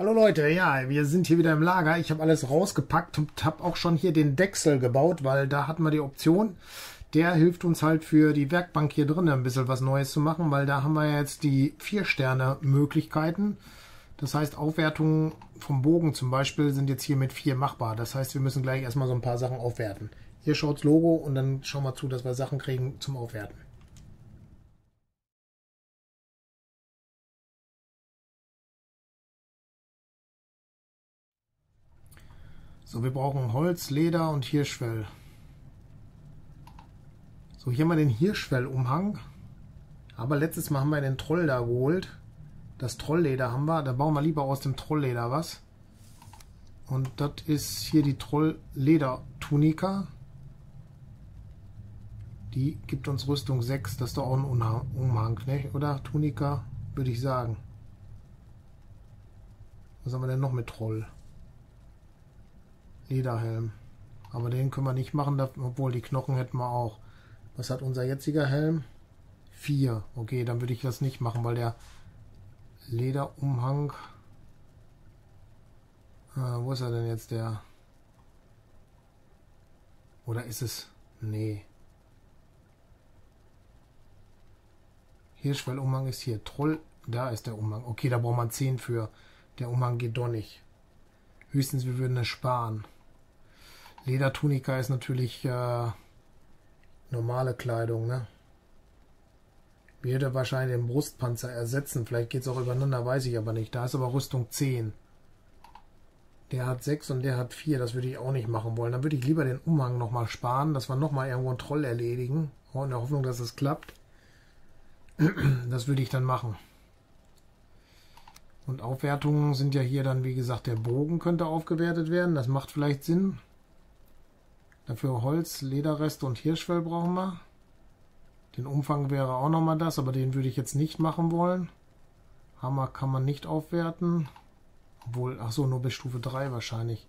Hallo Leute, ja, wir sind hier wieder im Lager. Ich habe alles rausgepackt und habe auch schon hier den Dechsel gebaut, weil da hatten wir die Option. Der hilft uns halt für die Werkbank hier drinnen ein bisschen was Neues zu machen, weil da haben wir jetzt die 4-Sterne-Möglichkeiten. Das heißt, Aufwertungen vom Bogen zum Beispiel sind jetzt hier mit 4 machbar. Das heißt, wir müssen gleich erstmal so ein paar Sachen aufwerten. Hier schaut's Logo und dann schauen wir zu, dass wir Sachen kriegen zum Aufwerten. So, wir brauchen Holz, Leder und Hirschfell. So, hier haben wir den Hirschfellumhang. Aber letztes Mal haben wir den Troll da geholt. Das Trollleder haben wir. Da bauen wir lieber aus dem Trollleder was. Und das ist hier die Trollleder-Tunika. Die gibt uns Rüstung 6. Das ist doch auch ein Umhang, ne? oder? Tunika, würde ich sagen. Was haben wir denn noch mit Troll? Lederhelm. Aber den können wir nicht machen, obwohl die Knochen hätten wir auch. Was hat unser jetziger Helm? 4. Okay, dann würde ich das nicht machen, weil der Lederumhang... Äh, wo ist er denn jetzt, der... Oder ist es... Nee. Hirschfellumhang ist hier. Troll, da ist der Umhang. Okay, da braucht man 10 für. Der Umhang geht doch nicht. Höchstens wir würden es sparen. Ledertunika ist natürlich äh, normale Kleidung, ne? Würde wahrscheinlich den Brustpanzer ersetzen. Vielleicht geht es auch übereinander, weiß ich aber nicht. Da ist aber Rüstung 10. Der hat 6 und der hat 4. Das würde ich auch nicht machen wollen. Dann würde ich lieber den Umhang nochmal sparen, dass wir nochmal irgendwo einen Troll erledigen. in der Hoffnung, dass es klappt. Das würde ich dann machen. Und Aufwertungen sind ja hier dann, wie gesagt, der Bogen könnte aufgewertet werden. Das macht vielleicht Sinn. Dafür Holz, Lederreste und Hirschfell brauchen wir. Den Umfang wäre auch nochmal das, aber den würde ich jetzt nicht machen wollen. Hammer kann man nicht aufwerten. Obwohl, ach so, nur bis Stufe 3 wahrscheinlich.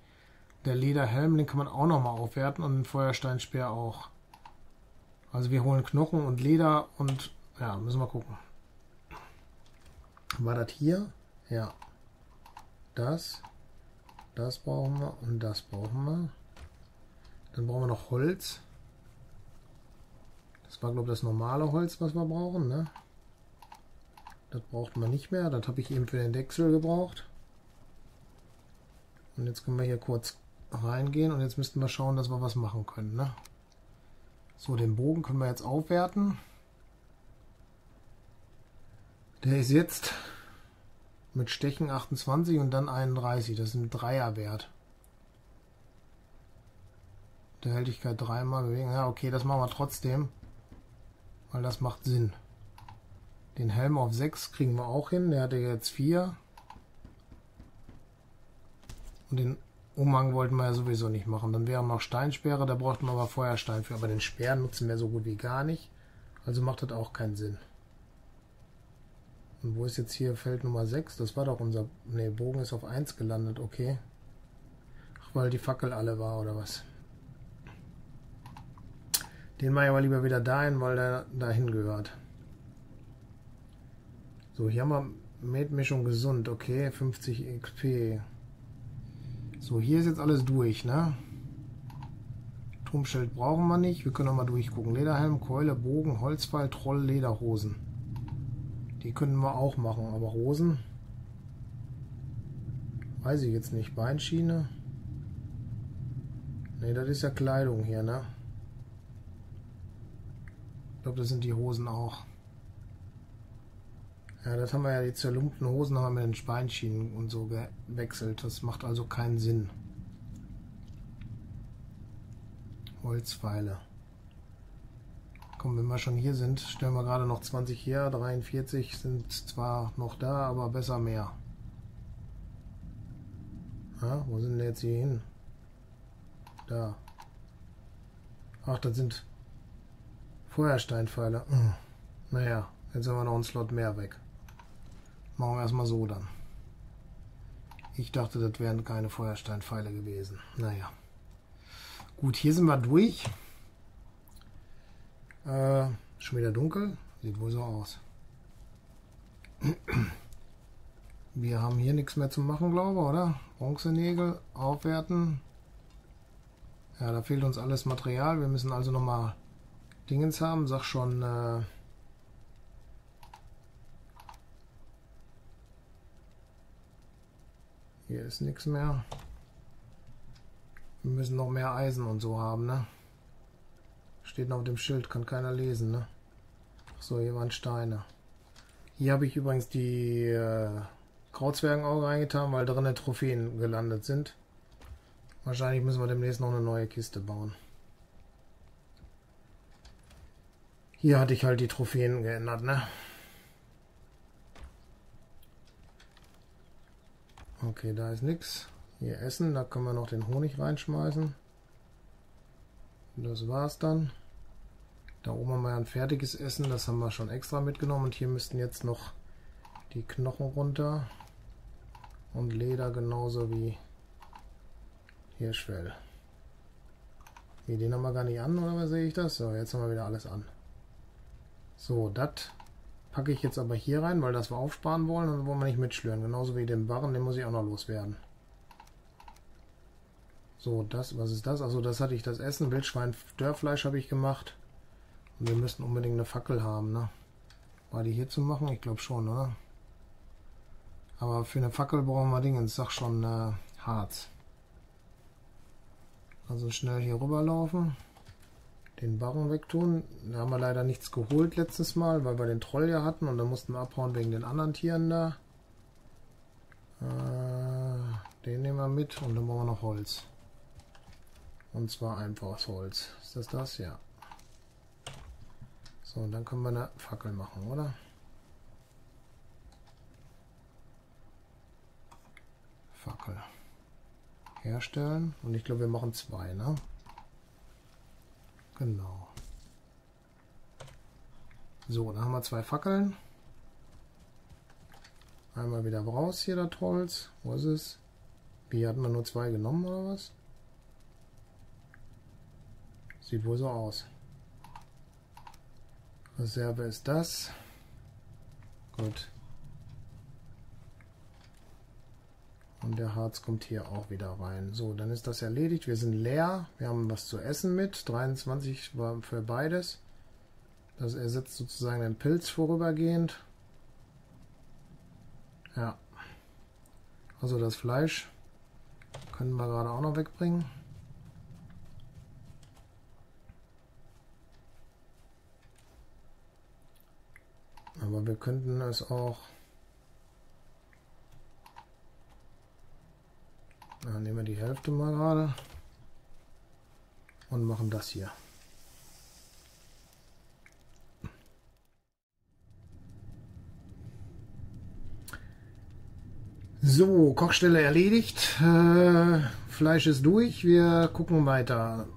Der Lederhelm, den kann man auch nochmal aufwerten und den Feuersteinspeer auch. Also wir holen Knochen und Leder und ja, müssen wir gucken. War das hier? Ja. Das. Das brauchen wir und das brauchen wir. Dann brauchen wir noch Holz. Das war, glaube ich, das normale Holz, was wir brauchen. Ne? Das braucht man nicht mehr. Das habe ich eben für den Dechsel gebraucht. Und jetzt können wir hier kurz reingehen und jetzt müssten wir schauen, dass wir was machen können. Ne? So, den Bogen können wir jetzt aufwerten. Der ist jetzt mit Stechen 28 und dann 31. Das ist ein Dreierwert der Heldigkeit dreimal bewegen. Ja, okay, das machen wir trotzdem. Weil das macht Sinn. Den Helm auf 6 kriegen wir auch hin. Der hatte jetzt 4. Und den Umhang wollten wir ja sowieso nicht machen. Dann wäre noch Steinsperre, da bräuchten wir aber Feuerstein für. Aber den Speer nutzen wir so gut wie gar nicht. Also macht das auch keinen Sinn. Und wo ist jetzt hier Feld Nummer 6? Das war doch unser... Ne, Bogen ist auf 1 gelandet, okay. Ach, weil die Fackel alle war, oder was? Den mache ich aber lieber wieder dahin, weil der dahin gehört. So, hier haben wir Mähdmischung gesund. Okay, 50 XP. So, hier ist jetzt alles durch, ne? Turmschild brauchen wir nicht. Wir können noch mal durchgucken. Lederhelm, Keule, Bogen, Holzpfeil, Troll, Lederhosen. Die können wir auch machen, aber Hosen? Weiß ich jetzt nicht. Beinschiene? Ne, das ist ja Kleidung hier, ne? Ich glaube, das sind die Hosen auch. Ja, das haben wir ja, die zerlumpten Hosen haben wir mit den Speinschienen und so gewechselt. Das macht also keinen Sinn. Holzpfeile. Komm, wenn wir schon hier sind, stellen wir gerade noch 20 her. 43 sind zwar noch da, aber besser mehr. Ja, wo sind denn jetzt hier hin? Da. Ach, das sind Feuersteinpfeile. Hm. Naja, jetzt haben wir noch einen Slot mehr weg. Machen wir erstmal so dann. Ich dachte, das wären keine Feuersteinpfeile gewesen. Naja. Gut, hier sind wir durch. Äh, schon wieder dunkel. Sieht wohl so aus. Wir haben hier nichts mehr zu machen, glaube ich, oder? Bronzenägel aufwerten. Ja, da fehlt uns alles Material. Wir müssen also nochmal Dingens haben. Sag schon... Äh Hier ist nichts mehr. Wir müssen noch mehr Eisen und so haben, ne? Steht noch auf dem Schild, kann keiner lesen, ne? So, hier waren Steine. Hier habe ich übrigens die äh, Krautzwergenauge reingetan, weil drinnen Trophäen gelandet sind. Wahrscheinlich müssen wir demnächst noch eine neue Kiste bauen. Hier hatte ich halt die Trophäen geändert, ne? Okay, da ist nichts. Hier essen, da können wir noch den Honig reinschmeißen. Das war's dann. Da oben haben wir ein fertiges Essen, das haben wir schon extra mitgenommen. Und hier müssten jetzt noch die Knochen runter. Und Leder genauso wie Hirschfell. Hier, den haben wir gar nicht an, oder was sehe ich das? So, jetzt haben wir wieder alles an. So, das packe ich jetzt aber hier rein, weil das wir aufsparen wollen und wollen wir nicht mitschlüren. Genauso wie den Barren, den muss ich auch noch loswerden. So, das, was ist das? Also das hatte ich das Essen. Wildschwein, Dörrfleisch habe ich gemacht. Und wir müssen unbedingt eine Fackel haben, ne? War die hier zu machen? Ich glaube schon, oder? Aber für eine Fackel brauchen wir Dingens, sag schon äh, Harz. Also schnell hier rüberlaufen. Den Barren wegtun. Da haben wir leider nichts geholt letztes Mal, weil wir den Troll ja hatten und dann mussten wir abhauen wegen den anderen Tieren da. Äh, den nehmen wir mit und dann brauchen wir noch Holz. Und zwar einfaches Holz. Ist das das? Ja. So, und dann können wir eine Fackel machen, oder? Fackel. Herstellen. Und ich glaube, wir machen zwei, ne? Genau. So, dann haben wir zwei Fackeln. Einmal wieder raus hier das Holz. Wo ist es? Wie hatten wir nur zwei genommen oder was? Sieht wohl so aus. Reserve ist das. Gut. Und der Harz kommt hier auch wieder rein. So, dann ist das erledigt. Wir sind leer. Wir haben was zu essen mit. 23 war für beides. Das ersetzt sozusagen den Pilz vorübergehend. Ja. Also das Fleisch können wir gerade auch noch wegbringen. Aber wir könnten es auch... Dann nehmen wir die Hälfte mal gerade und machen das hier. So, Kochstelle erledigt. Äh, Fleisch ist durch. Wir gucken weiter.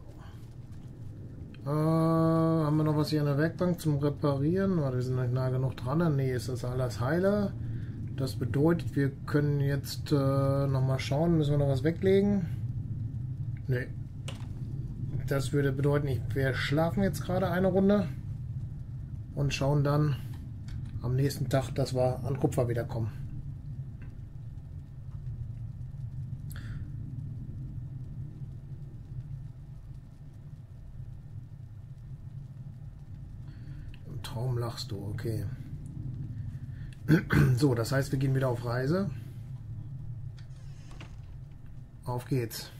Äh, haben wir noch was hier an der Werkbank zum Reparieren? Warte, wir sind nicht nah genug dran. Nee, ist das alles heile. Das bedeutet, wir können jetzt äh, nochmal schauen. Müssen wir noch was weglegen? Nee. Das würde bedeuten, wir schlafen jetzt gerade eine Runde und schauen dann am nächsten Tag, dass wir an Kupfer wiederkommen. Traum lachst du, okay. So, das heißt, wir gehen wieder auf Reise. Auf geht's.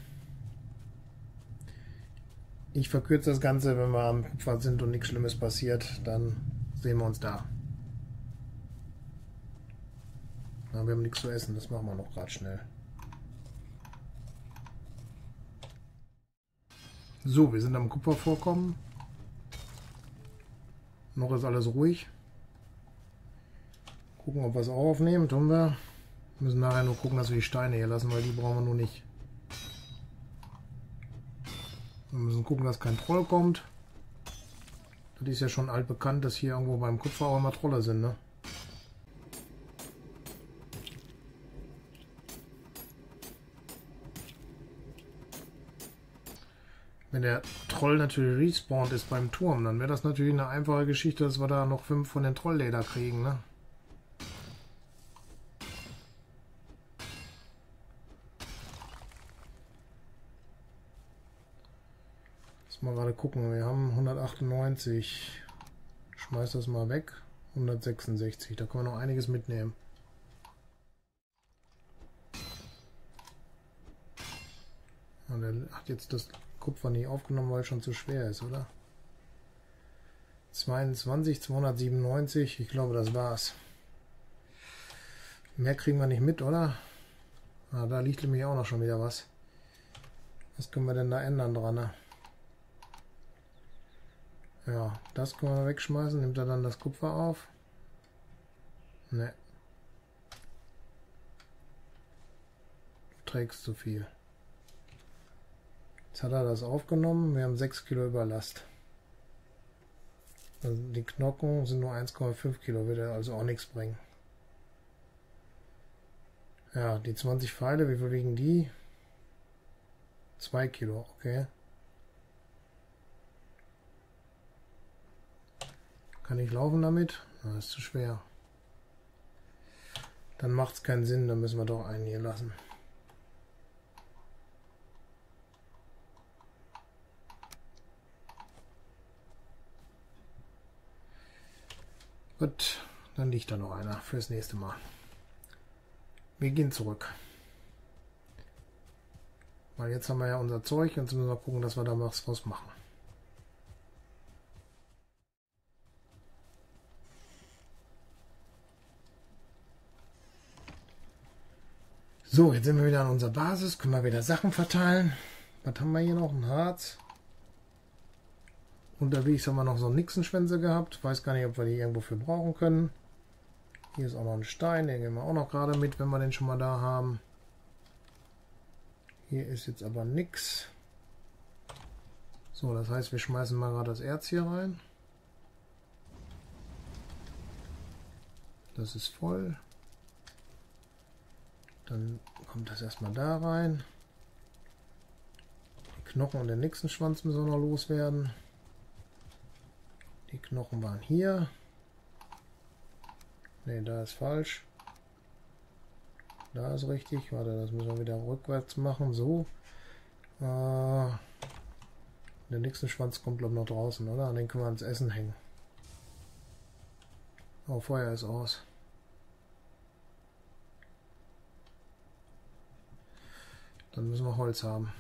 Ich verkürze das Ganze, wenn wir am Kupfer sind und nichts Schlimmes passiert, dann sehen wir uns da. Na, wir haben nichts zu essen, das machen wir noch gerade schnell. So, wir sind am Kupfervorkommen. Noch ist alles ruhig. Gucken, ob wir es auch aufnehmen. Tun wir. Müssen nachher nur gucken, dass wir die Steine hier lassen, weil die brauchen wir nur nicht. Wir müssen gucken, dass kein Troll kommt. Das ist ja schon altbekannt, dass hier irgendwo beim Kupfer auch immer Trolle sind, ne? Wenn der Troll natürlich respawned ist beim Turm, dann wäre das natürlich eine einfache Geschichte, dass wir da noch fünf von den Trollleder kriegen, ne? Mal gerade gucken. Wir haben 198. Schmeiß das mal weg. 166. Da können wir noch einiges mitnehmen. Und er hat jetzt das Kupfer nicht aufgenommen, weil es schon zu schwer ist, oder? 22, 297. Ich glaube, das war's. Mehr kriegen wir nicht mit, oder? Ah, da liegt nämlich auch noch schon wieder was. Was können wir denn da ändern dran? Ne? Ja, das können wir wegschmeißen. Nimmt er dann das Kupfer auf? Ne. Trägst zu viel. Jetzt hat er das aufgenommen. Wir haben 6 Kilo Überlast. Also die Knochen sind nur 1,5 Kilo, wird er also auch nichts bringen. Ja, die 20 Pfeile, wie viel wiegen die? 2 Kilo, okay. Kann ich laufen damit? Das ist zu schwer. Dann macht es keinen Sinn, dann müssen wir doch einen hier lassen. Gut, dann liegt da noch einer fürs nächste Mal. Wir gehen zurück. Weil jetzt haben wir ja unser Zeug und jetzt müssen wir gucken, dass wir da was draus machen. So, jetzt sind wir wieder an unserer Basis, können wir wieder Sachen verteilen. Was haben wir hier noch? Ein Harz. Unterwegs haben wir noch so Nixenschwänze gehabt. Weiß gar nicht, ob wir die irgendwo für brauchen können. Hier ist auch noch ein Stein, den gehen wir auch noch gerade mit, wenn wir den schon mal da haben. Hier ist jetzt aber nichts. So, das heißt, wir schmeißen mal gerade das Erz hier rein. Das ist voll. Dann kommt das erstmal da rein. Die Knochen und den nächsten Schwanz müssen wir noch loswerden. Die Knochen waren hier. Ne, da ist falsch. Da ist richtig. Warte, das müssen wir wieder rückwärts machen. So. Äh, der nächste Schwanz kommt, glaube noch draußen, oder? Den können wir ans Essen hängen. Oh, Feuer ist aus. Dann müssen wir Holz haben.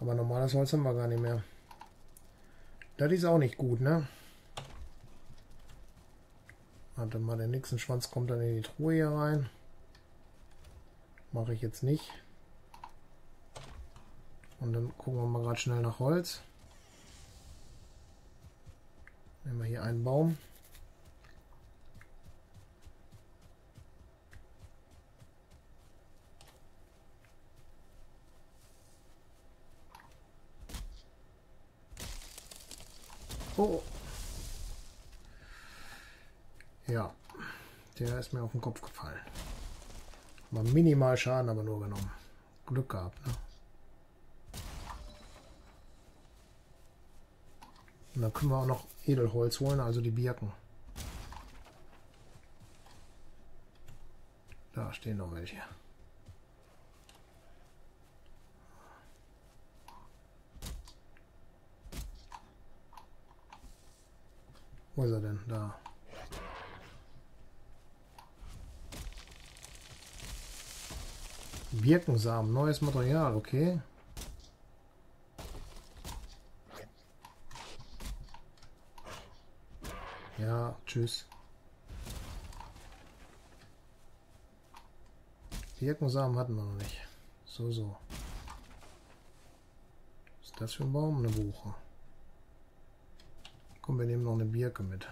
Aber normales Holz haben wir gar nicht mehr. Das ist auch nicht gut, ne? Warte mal, der nächste Schwanz kommt dann in die Truhe hier rein. Mache ich jetzt nicht. Und dann gucken wir mal gerade schnell nach Holz. Nehmen wir hier einen Baum. Oh, ja, der ist mir auf den Kopf gefallen. Mal minimal Schaden aber nur genommen. Glück gehabt, ne? Und dann können wir auch noch Edelholz holen, also die Birken. Da stehen noch welche. Wo ist er denn? Da. Birkensamen, neues Material, okay. Ja, tschüss. Birkensamen hatten wir noch nicht. So, so. Was ist das für ein Baum? Eine Buche. Komm, wir nehmen noch eine Birke mit.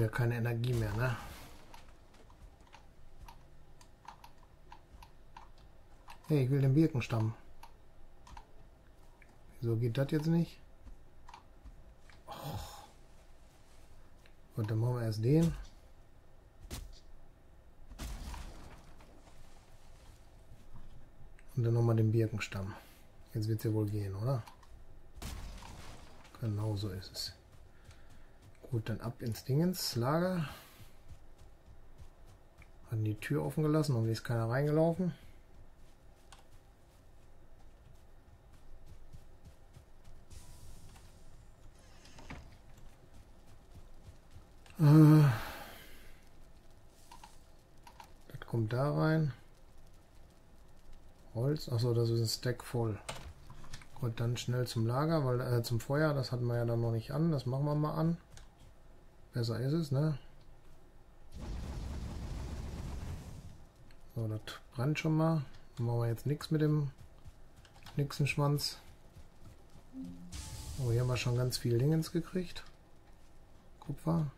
Wieder keine Energie mehr, ne? Hey, ich will den Birkenstamm. Wieso geht das jetzt nicht? Oh. Gut, dann machen wir erst den. Und dann nochmal den Birkenstamm. Jetzt wird es ja wohl gehen, oder? Genau so ist es. Gut, dann ab ins Dingens, Lager. Hatten die Tür offen gelassen, und ist keiner reingelaufen. Äh, das kommt da rein. Holz, achso, das ist ein Stack voll. Gut, dann schnell zum Lager, weil äh, zum Feuer, das hatten wir ja dann noch nicht an. Das machen wir mal an. Besser ist es, ne? So, das brennt schon mal. Dann machen wir jetzt nichts mit dem Nixenschwanz. Oh, hier haben wir schon ganz viel Dingens gekriegt. Kupfer.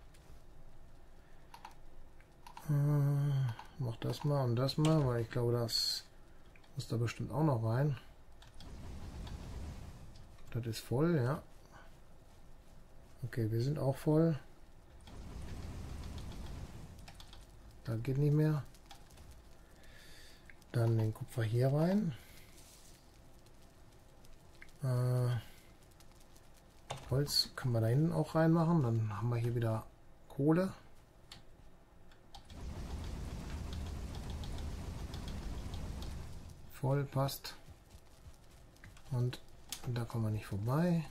Äh, mach das mal und das mal, weil ich glaube, das muss da bestimmt auch noch rein. Das ist voll, ja. Okay, wir sind auch voll. Da geht nicht mehr. Dann den Kupfer hier rein. Äh, Holz können wir da hinten auch reinmachen. Dann haben wir hier wieder Kohle. Voll, passt. Und da kommen wir nicht vorbei.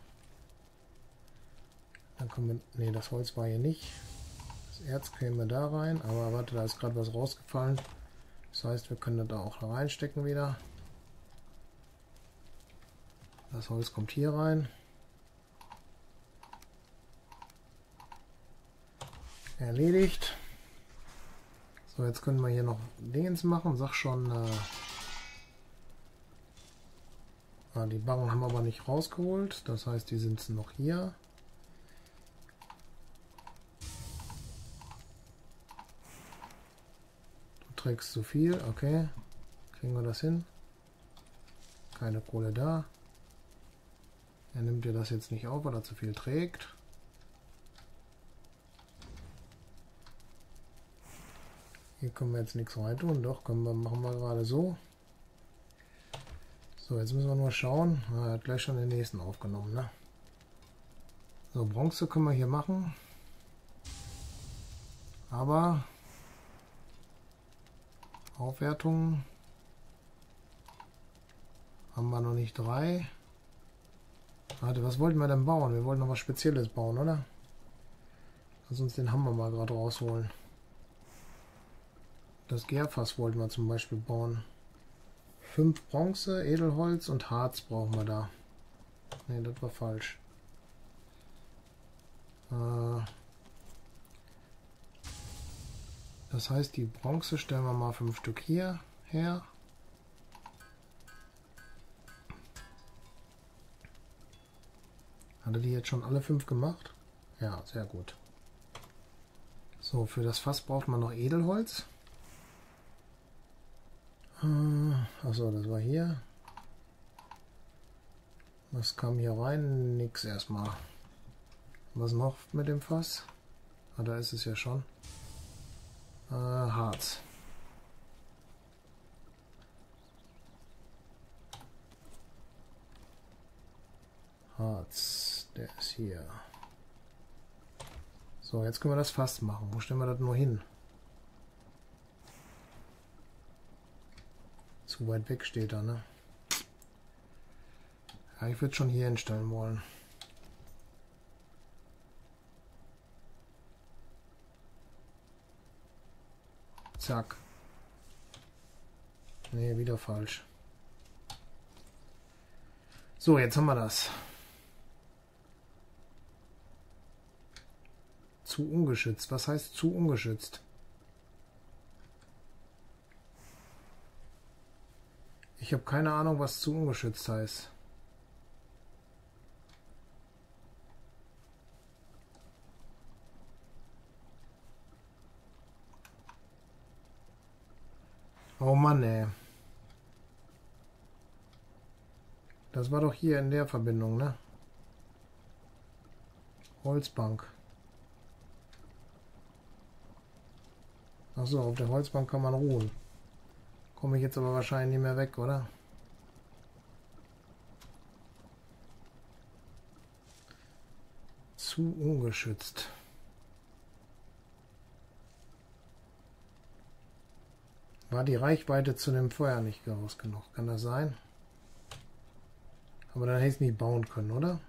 Dann kommen wir. Ne, das Holz war hier nicht. Erz käme da rein, aber warte, da ist gerade was rausgefallen. Das heißt, wir können da auch reinstecken wieder. Das Holz kommt hier rein. Erledigt. So, jetzt können wir hier noch Dingens machen. Sag schon, äh, Ah, die Barren haben wir aber nicht rausgeholt. Das heißt, die sind noch hier. Trägst zu viel. Okay. Kriegen wir das hin? Keine Kohle da. Er nimmt dir das jetzt nicht auf, weil er zu viel trägt. Hier können wir jetzt nichts rein tun. Doch, können wir, machen wir gerade so. So, jetzt müssen wir nur schauen. Er hat gleich schon den nächsten aufgenommen. Ne? So, Bronze können wir hier machen. Aber Aufwertung haben wir noch nicht drei. Warte, was wollten wir denn bauen? Wir wollten noch was Spezielles bauen, oder? Lass uns den Hammer mal gerade rausholen. Das Gärfass wollten wir zum Beispiel bauen. 5 Bronze, Edelholz und Harz brauchen wir da. Ne, das war falsch. Äh, das heißt, die Bronze stellen wir mal 5 Stück hier her. Hatte die jetzt schon alle 5 gemacht? Ja, sehr gut. So, für das Fass braucht man noch Edelholz. Achso, das war hier. Was kam hier rein? Nix erstmal. Was noch mit dem Fass? Ah, da ist es ja schon. Äh, Harz. Harz, der ist hier. So, jetzt können wir das Fass machen. Wo stellen wir das nur hin? Zu weit weg steht er, ne? Ja, ich würde schon hier hinstellen wollen. Zack. Ne, wieder falsch. So, jetzt haben wir das. Zu ungeschützt. Was heißt zu ungeschützt? Ich habe keine Ahnung, was zu ungeschützt heißt. Oh Mann, ey. Das war doch hier in der Verbindung, ne? Holzbank. Achso, auf der Holzbank kann man ruhen. Komme ich jetzt aber wahrscheinlich nicht mehr weg, oder? Zu ungeschützt. War die Reichweite zu dem Feuer nicht groß genug? Kann das sein? Aber dann hätte ich es nicht bauen können, oder?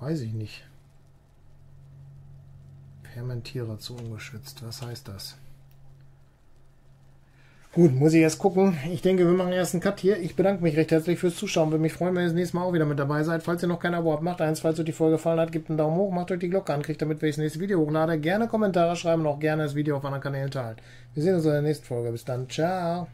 Weiß ich nicht. Fermentiere zu ungeschützt. Was heißt das? Gut, muss ich jetzt gucken. Ich denke, wir machen erst einen Cut hier. Ich bedanke mich recht herzlich fürs Zuschauen. Würde mich freuen, wenn ihr das nächste Mal auch wieder mit dabei seid. Falls ihr noch kein Abo habt, macht eins. Falls euch die Folge gefallen hat, gebt einen Daumen hoch, macht euch die Glocke an, kriegt damit, wenn ich das nächste Video hochlade. Gerne Kommentare schreiben und auch gerne das Video auf anderen Kanälen teilen. Wir sehen uns in der nächsten Folge. Bis dann. Ciao.